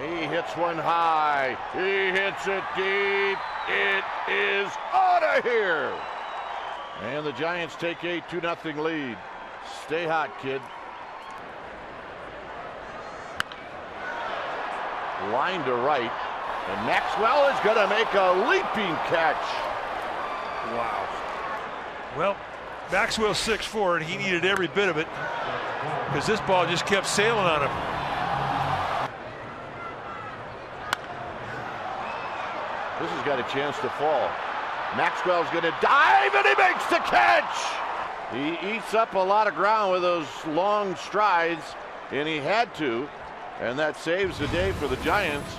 He hits one high. He hits it deep. It is out of here. And the Giants take a 2 0 lead. Stay hot, kid. Line to right. And Maxwell is going to make a leaping catch. Wow. Well, Maxwell's 6'4", and he needed every bit of it because this ball just kept sailing on him. This has got a chance to fall. Maxwell's going to dive, and he makes the catch. He eats up a lot of ground with those long strides, and he had to, and that saves the day for the Giants.